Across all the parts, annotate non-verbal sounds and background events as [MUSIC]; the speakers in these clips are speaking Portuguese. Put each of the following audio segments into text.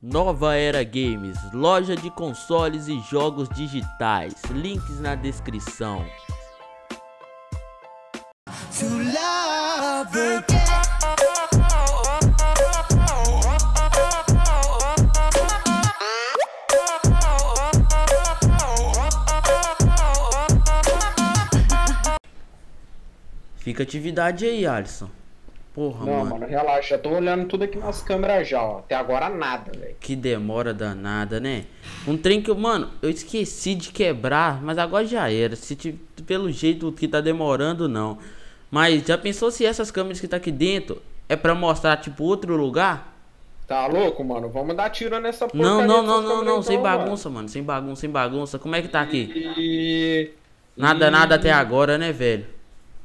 Nova Era Games, loja de consoles e jogos digitais. Links na descrição. Fica atividade aí, Alisson. Porra, Não, mano. mano, relaxa. Eu tô olhando tudo aqui nas câmeras já, ó. Até agora nada, velho. Que demora danada, né? Um trem que eu, mano, eu esqueci de quebrar, mas agora já era. Se ti- pelo jeito que tá demorando, não. Mas já pensou se essas câmeras que tá aqui dentro é pra mostrar, tipo, outro lugar? Tá louco, mano? Vamos dar tiro nessa porcaria Não, não, não, não, não, sem bagunça, mano. Sem bagunça, sem bagunça. Como é que tá aqui? Nada, nada até agora, né, velho?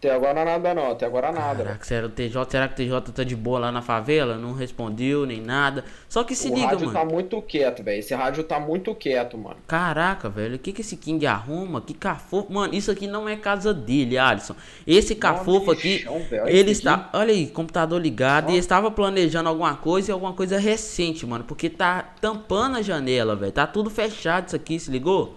Até agora nada não, até agora nada. Caraca, será, o TJ, será que o TJ tá de boa lá na favela? Não respondeu nem nada. Só que se o liga, rádio mano. tá muito quieto, velho. Esse rádio tá muito quieto, mano. Caraca, velho, o que que esse King arruma? Que cafofo. Mano, isso aqui não é casa dele, Alisson. Esse cafofo aqui, olha ele está. Olha aí, computador ligado. E estava planejando alguma coisa e alguma coisa recente, mano. Porque tá tampando a janela, velho. Tá tudo fechado isso aqui, se ligou?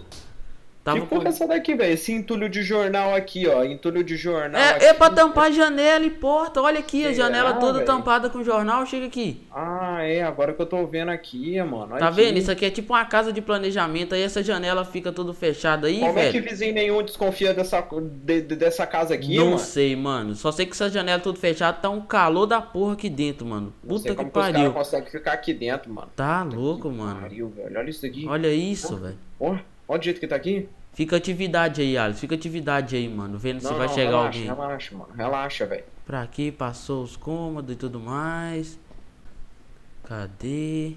Tava que porra é essa daqui, velho? Esse entulho de jornal aqui, ó. Entulho de jornal É, aqui. é pra tampar a janela e porta. Olha aqui, a Será, janela toda velho? tampada com jornal. Chega aqui. Ah, é. Agora que eu tô vendo aqui, mano. Olha Tá aqui. vendo? Isso aqui é tipo uma casa de planejamento. Aí essa janela fica tudo fechada aí, Como é que velho. vizinho nenhum desconfia dessa, de- de- dessa casa aqui, Não mano? sei, mano. Só sei que essa janela tudo fechada tá um calor da porra aqui dentro, mano. Não Puta que como que os pariu. caras conseguem ficar aqui dentro, mano. Tá louco, mano. Pariu, velho. Olha isso aqui. Olha isso, velho. Olha o jeito que tá aqui. Fica atividade aí, Alisson. Fica atividade aí, mano. Vendo se Não, vai não, chegar relaxa, alguém. Relaxa, mano. Relaxa, velho. Pra aqui, passou os cômodos e tudo mais. Cadê?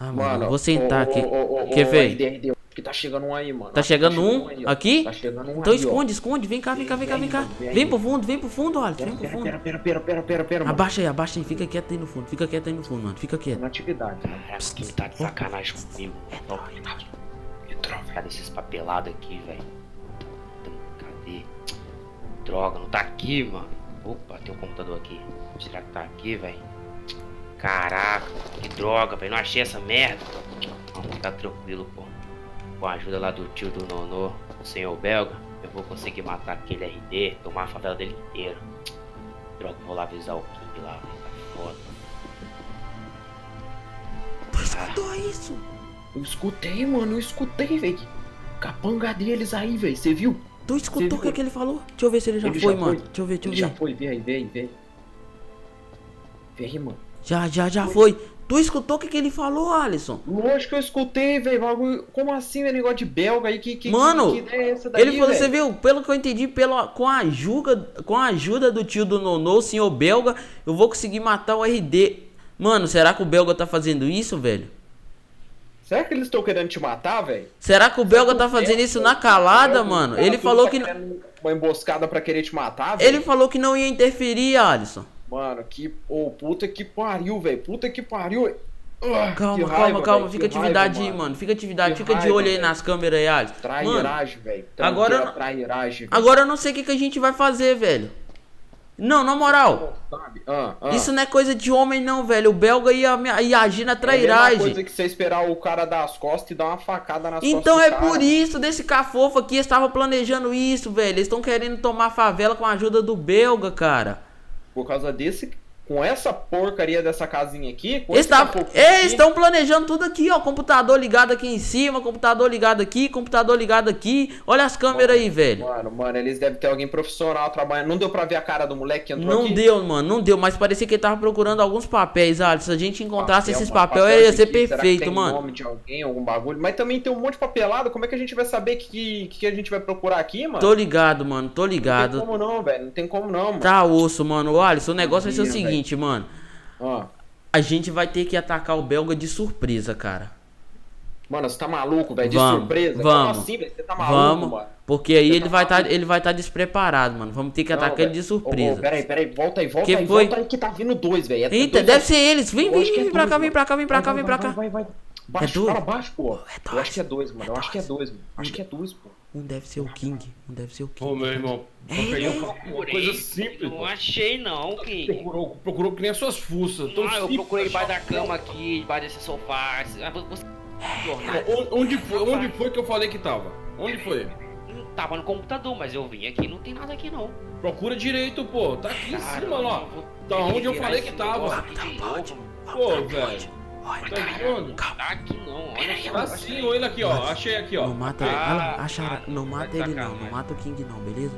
Ah, mano, Mano, vou sentar aqui. ô, ô, ô, que ô, fez? RDRD, que tá chegando um aí, mano. Tá chegando um? aí. Aqui? Tá chegando um Então aí, ó. esconde, esconde. Vem cá, vem cá, vem cá, vem cá. Vem pro fundo, vem pro fundo, Alisson. Vem Pera, pro pera, fundo. pera, pera, pera, pera, pera, mano. Abaixa aí, abaixa aí. Fica quieto aí no fundo. Fica quieto aí no fundo, mano. Fica quieto. Na atividade, mano. Caraca, quem tá de sacanagem comigo? Cadê esses papelados aqui, velho? Cadê? Droga, não tá aqui, mano. Opa, tem um computador aqui. Será que tá aqui, velho? Caraca, que droga, velho. Não achei essa merda. Vamos tá tranquilo, pô. Com a ajuda lá do tio do Nonô, o senhor belga, eu vou conseguir matar aquele RD, tomar a favela dele inteira. Droga, vou lá avisar o King lá, velho. Tá foda. Tu escutou isso? Eu escutei, mano. Eu escutei, velho. Capanga deles aí, velho. Você viu? Tu escutou o que, que ele falou? Deixa eu ver se ele já Ele foi, já mano. foi. Deixa eu ver, deixa eu Ele já ver. foi. Vê aí, vê aí, vê aí. Vê aí, mano. Já, já, já foi. Tu escutou o que, que ele falou, Alisson? Lógico que eu escutei, velho. Como assim, velho? Negócio de belga aí? Que, que, Mano, que, que ideia é essa daí, Ele falou, você viu, pelo que eu entendi, pela, com, a ajuda, com a ajuda do tio do Nonô, o senhor belga, eu vou conseguir matar o RD. Mano, será que o belga tá fazendo isso, velho? Será que eles estão querendo te matar, velho? Será que o belga tá fazendo isso na calada, mano? Ele falou que. Uma emboscada pra querer te matar, velho? Ele falou que não ia interferir, Alisson. Mano, que. Ô, puta que pariu, velho. Puta que pariu. Ah, Calma, que calma, raiva, calma. velho, Fica atividade raiva, aí, mano. Fica atividade, Que fica de raiva, olho aí velho. nas câmeras aí, Alisson. Trairagem, velho. agora não- Trairagem, agora eu não sei o que, que a gente vai fazer, velho. Não, na moral. Ah, ah. Isso não é coisa de homem, não, velho. O belga ia, ia agir na É a mesma trairagem. coisa que você esperar o cara dar as costas e dar uma facada nas Então costas é do cara. por isso desse cafofo aqui estava planejando isso, velho. Eles estão querendo tomar favela com a ajuda do belga, cara. Por causa desse. Com essa porcaria dessa casinha aqui. Tá- é, aqui, estão planejando tudo aqui, ó. Computador ligado aqui em cima, computador ligado aqui, computador ligado aqui. Olha as câmeras aí, velho. Mano, mano, eles devem ter alguém profissional trabalhando. Não deu pra ver a cara do moleque que entrou Não aqui? deu, mano, não deu. Mas parecia que ele tava procurando alguns papéis, ah. Se a gente encontrasse Papel, esses mano, papéis, papel ia ser que perfeito, tem mano. nome de alguém, algum bagulho. Mas também tem um monte de papelado. Como é que a gente vai saber que, que, que a gente vai procurar aqui, mano? Tô ligado, mano, tô Não tem ligado. como não, velho. Não tem como não, mano. Tá osso, mano. Olha, o negócio vai ser o Sabia, seguinte, mano. A gente vai ter que atacar o belga de surpresa, cara. Mano, você tá maluco, velho? De Vamos, surpresa? vamos. Assim? Você tá maluco, Vamos, mano? porque aí Você ele tá vai estar maluco? ele vai tá despreparado, mano. Vamos ter que Não, atacar ele de surpresa. Ô, ô, peraí, peraí. Volta aí, volta Que aí, foi? volta aí que tá vindo dois, velho. É Eita, dois, deve ser eles. Vem, vem, que é vem pra cá, vem pra cá, vem pra cá, vem pra cá. vai, vai, vai. Baixo, dois? fala baixo, pô. É Eu dois. acho que é dois, mano. Eu acho que é dois, mano. Acho que é dois, pô. Um deve ser o King. Um deve ser o King. Ô, meu irmão, É, procurei é. uma, uma coisa simples, Não pô. achei não, King. Procurou, procurou que nem as suas fuças. Tão Ah, eu simples. procurei debaixo da cama aqui, debaixo desse sofá. Ah, Você... Jornal. Onde- foi, onde foi que eu falei que tava? Onde foi? Não Tava no computador, mas eu vim aqui não tem nada aqui não. Procura direito, pô. Tá aqui em Cara, cima, ó. eu Da que onde eu falei que tava. novo, pode. mano. Pô, velho. Olha, Tá? Tá aqui não, olha só. Tá sim, olha aqui, ó. Achei aqui, ó. Não mata ele. Olha lá, acharam. ah, Não tá mata de ele não. Não mata o King não, beleza?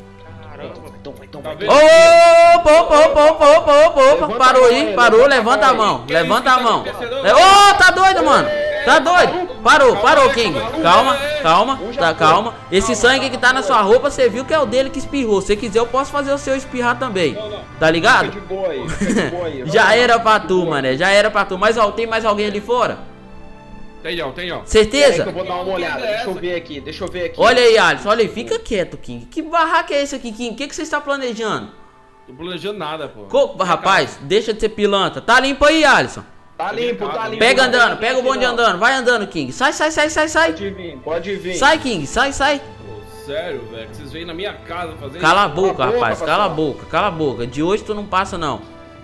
Caramba. Então, então, Tá vai. vendo? Opa, opa, opa, opa, opa, opa, Levanta parou aí, parou, levanta a mão levanta a mão. tá? É, Ô, tá doido, mano? Tá doido? Parou, parou, King. calma, Calma, tá, foi. calma. Esse Calma, sangue que tá na sua roupa, você viu que é o dele que espirrou. Se quiser, eu posso fazer o seu espirrar também. Não, não. Tá ligado? de boa aí, fica de boa aí. [LAUGHS] Já era pra tu, mané, já era pra tu. Mas ó, tem mais alguém ali fora? Tem, ó, tem, ó. Certeza? eu vou dar uma olhada. É Deixa eu ver aqui, deixa eu ver aqui. Olha aí, Alisson, olha aí, fica quieto, King. Que barraca é esse aqui, King? O que, que você está planejando? Tô planejando nada, pô. Co- rapaz, deixa de ser pilantra. Tá limpo aí, Alisson. Tá limpo, tá limpo. Pega andando, pega o bonde andando. Vai andando, King. Sai, sai, sai, sai, sai. Pode vir, pode vir. Sai, King, sai, sai. Pô, sério, velho. Que vocês vêm na minha casa fazer Cala a isso? boca, Cala a boca, rapaz. Cala a boca, cala a boca. De hoje tu não passa, não.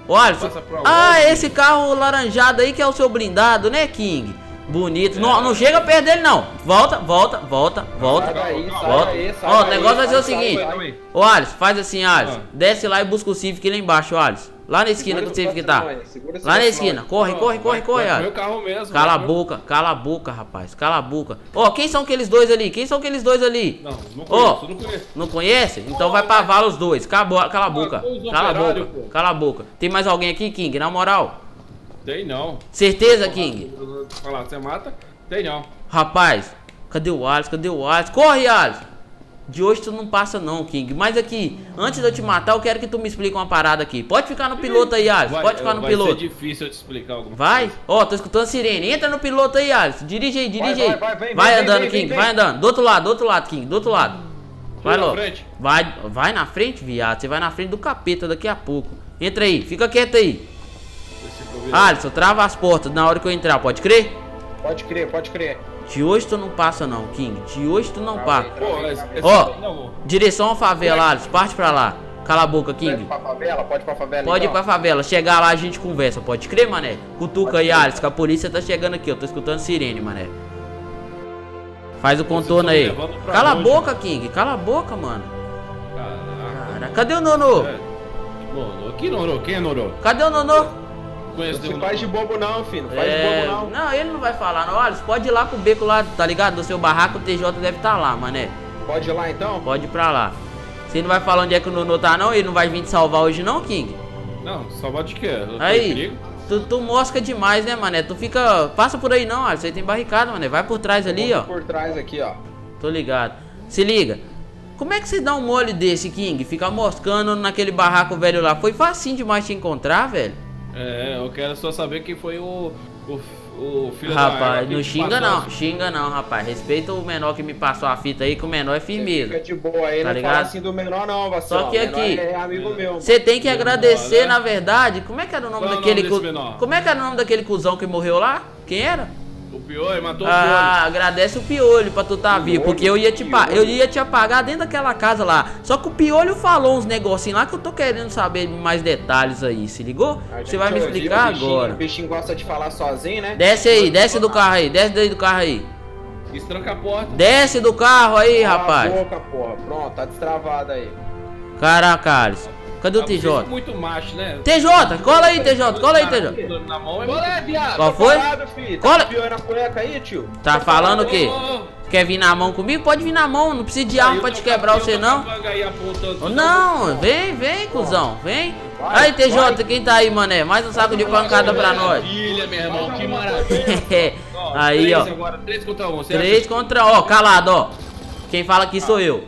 Pra Ah, esse carro laranjado aí que é o seu blindado, né, King? Bonito. Não, não chega perto dele, não. Volta, volta, volta, volta. Sai daí, sai Volta. daí, sai Ó, o negócio vai ser o seguinte. sai, aí. Ô, Alisson, faz assim, Alisson. Ah. Desce lá e busca o Civic lá embaixo, Alisson. Lá na esquina que o Segura Civic tá. segura Lá na esquina. Corre, corre, corre, corre, Alisson. Meu carro mesmo. Cala a boca, cala a boca, rapaz. Cala a boca. Ó, quem são aqueles dois ali? Quem são aqueles dois ali? Não, não Ó. conheço, não conheço. Não conhece? Então vai pra vala os dois. Cala, a boca. Cala a boca. Cala a boca. Tem mais alguém aqui, King? Na moral? Tem não. Certeza, King? Lá, você mata? Tem não. Rapaz, cadê o Alisson? Cadê o Alisson? Corre, Alisson! De hoje tu não passa não, King. Mas aqui, antes de eu te matar, eu quero que tu me explique uma parada aqui. Pode ficar no piloto aí, Alisson. Vai, Pode ficar no vai piloto. ser difícil eu te explicar alguma Vai. coisa. Ó, tô escutando sirene. Entra no piloto aí, Alisson. Dirige aí, dirige Vai, aí. vai, vai, vem, Vai vem, andando, vem, King. vem, Vai andando. Do outro lado, do outro lado, King. Do outro lado. Vai na logo. frente. Vai, vai na frente, viado. Você vai na frente do capeta daqui a pouco. Entra aí. Fica quieto aí. Alisson, trava as portas na hora que eu entrar. Pode crer? Pode crer, pode crer. De hoje tu não passa não, King. De hoje tu não passa. Ó. Direção à favela, Alisson. Parte pra lá. Cala a boca, Pode ir King. pra favela? Pode ir pra favela Pode ir então? pra favela. Chegar lá a gente conversa. Pode crer, mané? Cutuca Pode aí. Alisson, que a polícia tá chegando aqui. Eu tô escutando sirene, mané. Faz o contorno aí. Cala a longe, boca, King. Cala a boca, mano. Caraca. Cara, cadê o Nono? É. Noro, que Noro? Quem é Noro? Cadê o Nono? Não conheço Não se faz de bobo não, filho. Não faz É, de bobo não. não, ele não vai falar, não. Alisson, pode ir lá pro beco lá, tá ligado? Do seu barraco, o TJ deve estar lá, mané. Pode ir lá então? Pode ir pra lá. Você não vai falar onde é que o Nono tá, não? Ele não vai vir te salvar hoje, não, King? Não, salvar de quê? Aí, tu, tu mosca demais, né, mané? Tu fica. Passa por aí não, Alisson. Aí tem barricada, mané. Vai por trás ali, ó. Por trás aqui, ó. Tô ligado. Se liga. Como é que você dá um mole desse, King? Ficar moscando naquele barraco velho lá. Foi facinho demais te encontrar, velho. É, eu quero só saber quem foi o, o, o filho da Rapaz, não xinga passou. não. Xinga não, rapaz. Respeita o menor que me passou a fita aí, que o menor é Fica firmeza. de boa aí, Tá não ligado? fala assim do menor não, vacilão. Só que Menor aqui- É amigo meu. Você tem que Menor, agradecer, né? na verdade. Como é que era o nome Qual é o daquele. nome cu- menor? Como é que era o nome daquele cuzão que morreu lá? Quem era? O ele matou Ah, agradece o piolho pra tu tá vivo, porque eu ia te eu ia te apagar dentro daquela casa lá. Só que o piolho falou uns negocinhos lá que eu tô querendo saber mais detalhes aí, se ligou? Você vai me explicar o bichinho- agora. O bichinho gosta de falar sozinho, né? Desce aí, desce do carro aí, desce daí do carro aí. o piolho. Estranca a porta. Desce do carro aí, Cala a rapaz. boca, porra. Pronto, tá destravado aí. Caraca. Cadê o Ah, TJ? muito macho, né? TJ, cola aí, TJ, cola aí, TJ. Mão é Qual muito... é, viado? Qual Tá foi? filho. Cola- Tá aí? Tá falando o quê? Quer vir na mão comigo? Pode vir na mão, não precisa de aí arma pra te quebrar você não. aí Não, vem, vem, cuzão, vem. Aí, TJ, quem tá aí, mané? Mais um saco de pancada pra nós. Maravilha, meu irmão, que [LAUGHS] maravilha. Aí, ó. Agora, três contra um. Você Três acha- contra, ó, calado, ó. Quem fala aqui sou eu.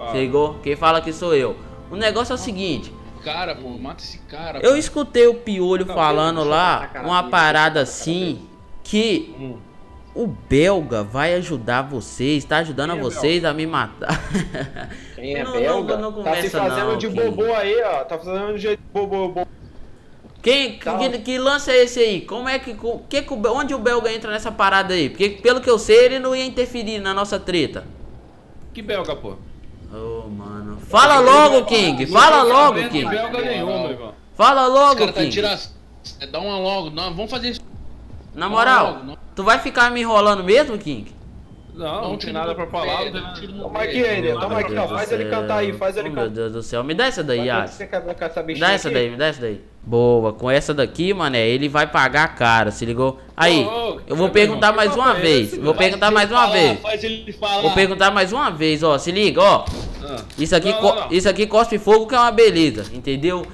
Ah. Chegou? Quem fala aqui sou eu. O negócio é o seguinte, Cara, pô, mata esse cara. eu pô. escutei o Piolho Não, falando lá uma parada assim que Hum. o belga vai ajudar vocês, tá ajudando a Quem é vocês a me matar. Quem é Não, belga? não, não tá se fazendo não, de King. bobô aí, ó. Tá fazendo de bobo. bobo. Quem, Tá. que, que lance é esse aí? Como é que, que, onde o belga entra nessa parada aí? Porque pelo que eu sei, ele não ia interferir na nossa treta. Que belga, pô. Fala logo, King. Fala Não tem logo, King. belga nenhum, meu irmão. Fala logo, tá King. É, dá uma logo. Não, vamos fazer isso. Na moral, tu vai ficar me enrolando mesmo, King? Não, não, tem tiro nada pra falar. No Toma aqui, Ender, toma Meu aqui, ó. Faz ele cantar aí, faz ele Oh, Meu cantar. Deus do céu. Me dá essa daí, essa Me dá essa daí, me dá essa daí. Boa, com essa daqui, mané, ele vai pagar caro, se ligou? Aí, eu vou meu perguntar mais uma vez. Vou perguntar mais uma vez. Vou perguntar mais uma vez, ó. Se liga, ó. Ah, Isso aqui, Não, não, não. isso aqui cospe fogo que é uma beleza, entendeu?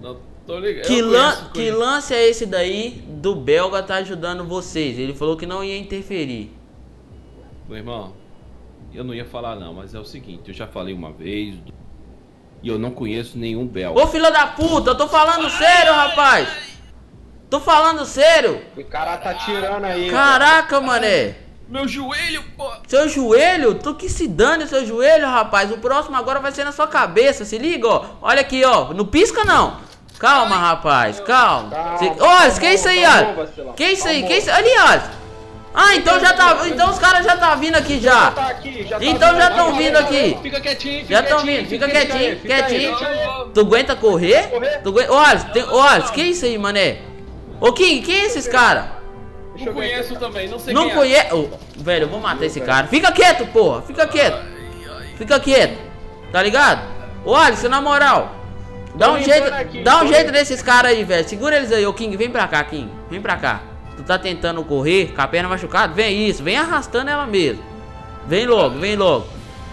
não tô ligado. Que, lan conheço, que conheço. lance é esse daí do belga tá ajudando vocês? Ele falou que não ia interferir. Meu irmão, eu não ia falar não, mas é o seguinte, eu já falei uma vez e eu não conheço nenhum belga. Ô filha da puta, eu tô falando sério, rapaz. Tô falando sério. O cara tá tirando aí. Caraca, mané. Meu joelho, pô! Seu joelho? Tu que se dane seu joelho, rapaz. O próximo agora vai ser na sua cabeça. Se liga, ó. Olha aqui, ó. Não pisca, não. Calma, rapaz. Calma. Calma, Se... Ó, calma, que é isso aí, ó? Que é isso aí? Que é isso? Ali, ó. Ah, então já tá. Então os caras já tá vindo aqui Já já. tá tá Então vindo já aqui. tão vindo aqui. Fica quietinho, Já tão quietinho, vindo. Fica quietinho, quietinho. Tu aguenta correr? Tu aguenta... Ó, tem... Ó, Alisson, que é isso aí, mané? Ô, King, quem é esses caras? Deixa Não conheço aqui. também, não sei Não quem é. conhece. Ô, velho, eu vou matar esse cara. Fica quieto, porra. Fica quieto. Fica quieto. Tá ligado? Ô, Alisson, na moral. Dá Tô um jeito. aqui, Dá um jeito desses caras aí, velho. Segura eles aí. Ô, King, vem pra cá, King. Vem pra cá. Tu tá tentando correr com a perna machucada? Vem isso. Vem arrastando ela mesmo. Vem logo, vem logo.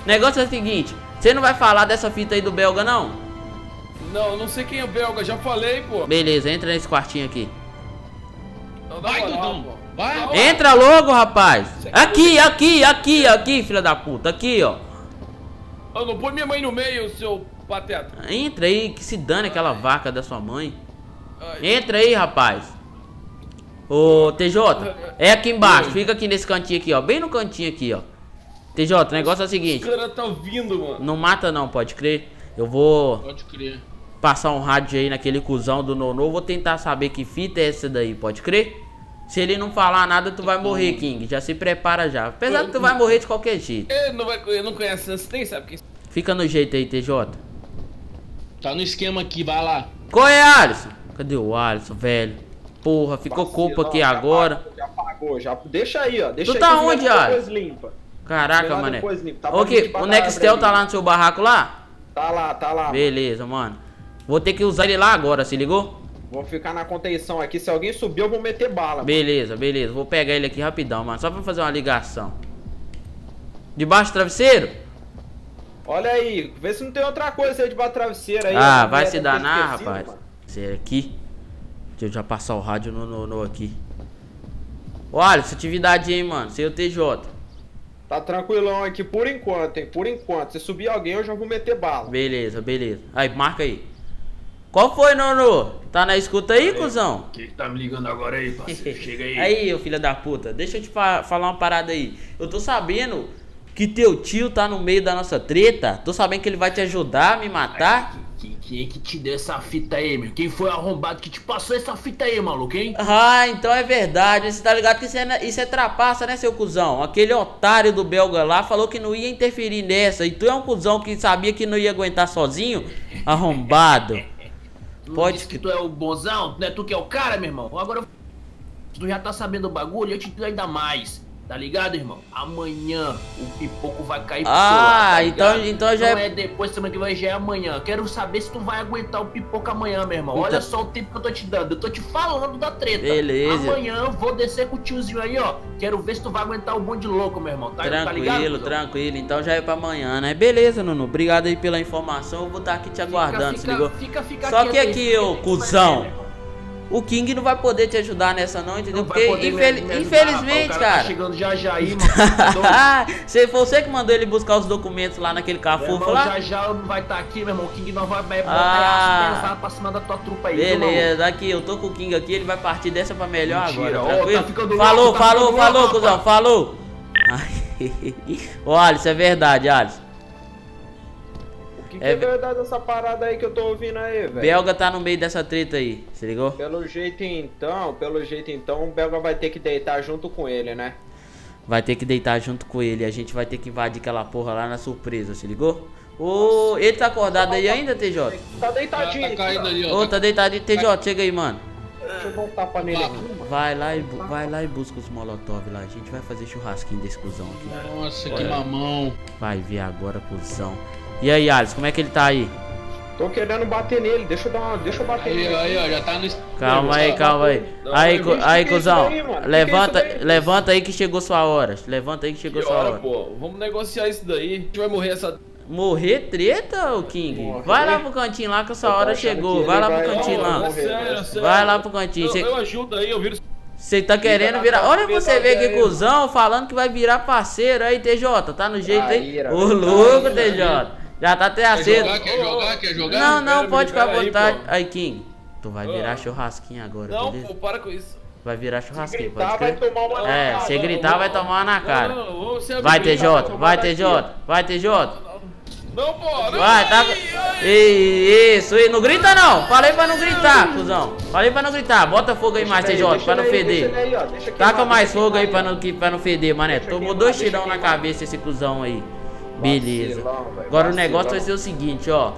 Negócio é o seguinte. Você não vai falar dessa fita aí do belga, não? Não, eu não sei quem é belga, já falei, pô. Beleza, entra nesse quartinho aqui. Não, dá Vai, Dudão. Pô. Vai. Entra logo, rapaz. Aqui, aqui, aqui, aqui, filha da puta. Aqui, ó. Ô, não põe minha mãe no meio, seu pateta. Entra aí, que se dane aquela vaca da sua mãe. Entra aí, rapaz. Ô, TJ, é aqui embaixo. Fica aqui nesse cantinho aqui, ó. Bem no cantinho aqui, ó. TJ, o negócio é o seguinte. cara tá vindo, mano. Não mata não, pode crer. Eu vou Pode crer. passar um rádio aí naquele cuzão do Nonô. Vou tentar saber que fita é essa daí, pode crer? Se ele não falar nada, tu vai morrer, King. Já se prepara já. Apesar que tu vai morrer de qualquer jeito. Ele não, vai, ele não conhece, você nem sabe quem Fica no jeito aí, TJ. Tá no esquema aqui, vai lá. Qual é, Alisson? Cadê o Alisson, velho? Porra, ficou Vacilão, culpa aqui já agora. apagou, Já apagou, já. Deixa aí, ó. Deixa Tu aí tá os onde, Alisson? limpa. Caraca, mané. Tava Ok, o Nextel tá lá no seu barraco lá? Tá lá, tá lá. Beleza, mano. Vou ter que usar ele lá agora, se ligou? Vou ficar na contenção aqui. Se alguém subir, eu vou meter bala. mano. Beleza, beleza. Vou pegar ele aqui rapidão, mano. Só pra fazer uma ligação. Debaixo do travesseiro? Olha aí, vê se não tem outra coisa aí debaixo do travesseiro aí. ah, vai Mulher se danar, rapaz. mano. Esse aqui. Deixa eu já passar o rádio no, no, no aqui. Olha, essa atividade aí, mano. Seu TJ. Tá tranquilão aqui por enquanto, hein? Por enquanto. Se subir alguém, eu já vou meter bala. Beleza, beleza. Aí, marca aí. Qual foi, Nono? Tá na escuta aí, cuzão? Quem que tá me ligando agora aí, parceiro? [LAUGHS] Chega aí. Aí, ô filho da puta, deixa eu te fa- falar uma parada aí. Eu tô sabendo que teu tio tá no meio da nossa treta. Tô sabendo que ele vai te ajudar a me matar. Quem, quem é que te deu essa fita aí, meu? Quem foi arrombado que te passou essa fita aí, maluco, hein? Ah, então é verdade. Você tá ligado que isso é, isso é trapaça, né, seu cuzão? Aquele otário do belga lá falou que não ia interferir nessa. E tu é um cuzão que sabia que não ia aguentar sozinho? [LAUGHS] Arrombado. Pode disse que tu é o bonzão, não é tu que é o cara, meu irmão? Agora tu já tá sabendo o bagulho, eu te digo ainda mais. Tá ligado, irmão? Amanhã o pipoco vai cair pro Ah, lado, tá então- então já Não é- é depois, semana que vai, já é amanhã. Quero saber se tu vai aguentar o pipoco amanhã, meu irmão. Então- Olha só o tempo que eu tô te dando. Eu tô te falando da treta. Beleza. Amanhã eu vou descer com o tiozinho aí, ó. Quero ver se tu vai aguentar o bonde louco, meu irmão. Tá, tá ligado? Tranquilo, tranquilo. Então já é pra amanhã, né? Beleza, Nuno. Obrigado aí pela informação. Eu vou estar aqui te aguardando, se fica, ligou? Fica, fica Só que aqui, fica ô cuzão. irmão. O King não vai poder te ajudar nessa não, entendeu? Não Porque poder me- infelizmente, rapaz, o cara. Tá chegando já já aí, [LAUGHS] mano. Tá? Ah, se foi você que mandou ele buscar os documentos lá naquele cafufo irmão, lá? já já não vai estar aqui, meu irmão. O King não vai, botar Ah. as pesado pra cima da tua trupa aí? Beleza, aqui, eu tô com o King aqui, ele vai partir dessa pra melhor Mentira, agora, ô, tranquilo? tá ficando louco, falou, tá falou, ficando falou, louco, cuzão, falou. [LAUGHS] Ô, Alisson, é verdade, Alisson. Que, que É é, ve- verdade essa parada aí que eu tô ouvindo aí, velho? Belga tá no meio dessa treta aí, se ligou? Pelo jeito então, pelo jeito então, o Belga vai ter que deitar junto com ele, né? Vai ter que deitar junto com ele. A gente vai ter que invadir aquela porra lá na surpresa, se ligou? Ô, ele tá acordado aí ainda, TJ? Tá Tá, deitadinho tá aqui, caindo ó. ali, ó. Ô, tá deitado. TJ, chega aí, mano. Deixa eu dar um tapa nele aqui, mano. Vai lá e, bu- vai lá e busca os molotov lá. A gente vai fazer churrasquinho desse cuzão aqui. Nossa, que mamão. Vai ver agora, cuzão. E aí, Alice, como é que ele tá aí? Tô querendo bater nele, deixa eu dar uma. Deixa eu bater Aí, nele. aí, ó, já tá no. Calma aí, calma aí. Aí, bicho, aí, é cuzão. Levanta, é levanta aí que chegou sua hora. Levanta aí que chegou Que sua hora, hora. pô. Vamos negociar isso daí. A gente vai morrer essa. Morrer treta, ô King? Morrer? Vai lá pro cantinho lá que a sua Eu hora chegou. Vai lá pro vai- cantinho Não, lá. sério. Vai lá pro cantinho. Eu, Cê- eu ajudo aí, eu viro. Você tá querendo virar. Olha você ver que cuzão falando que vai virar parceiro aí, TJ. Tá no jeito aí? Ô louco, Traíra, TJ. Já tá até Quer aceso. jogar, quer jogar, quer jogar? Não, não, pode ficar à vontade. Aí, King. Tu vai virar Ah. churrasquinho agora, Não, beleza? pô, para com isso. Vai virar churrasquinho, gritar, pode vai crer? tomar uma É, na se cara. gritar vai tomar uma na cara. não, não, você Vai, TJ, vai, TJ, vai, TJ. Não, pô. Vai, tá. Isso, aí, não grita não. Falei pra não gritar, cuzão. Falei pra não gritar. Bota fogo aí mais, TJ, pra não feder. Taca mais fogo aí pra não, pra não feder, mané. Tomou dois tirão na cabeça esse cuzão aí. Beleza. Agora o negócio vai ser o seguinte, ó.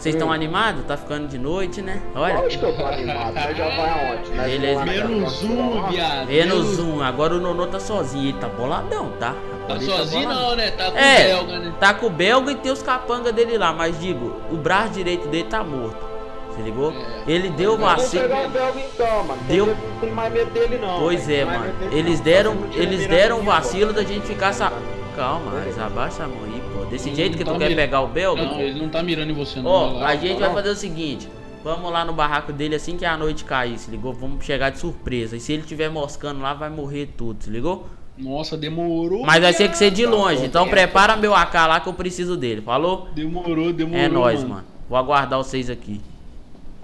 Vocês estão Hum. animados? Tá ficando de noite, né? Olha. Lógico que eu tô animado, já vai aonde? Beleza. Menos do um, viado. No menos- zoom. Agora o Nonô tá sozinho. Ele tá boladão, tá? Tá Agora ele sozinho boladão. não, né? Tá com É, o belga, né? tá com o belga e tem os capangas dele lá, mas digo, o braço direito dele tá morto. Você ligou? É. Ele deu vacilo. pegar o Belga então, mano. Deu- Não tem mais medo dele não. Pois é, mano. Eles deram, eles deram um vacilo da gente ficar sa... Calma, mas abaixa a mão aí. Desse jeito que tu tá quer mirando. pegar o belga, Não, ele não tá mirando em você, não. Ó, vai a gente vai não. fazer o seguinte. Vamos lá no barraco dele assim que a noite cair, se ligou? Vamos chegar de surpresa. E se ele tiver moscando lá, vai morrer tudo, se ligou? Nossa, demorou. Mas vai ter que ser de Tá longe. Então é. prepara meu AK lá que eu preciso dele. Falou? Demorou, demorou. É nóis, mano. Vou aguardar vocês aqui.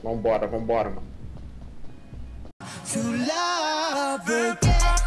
Vambora, vambora, mano. To love again.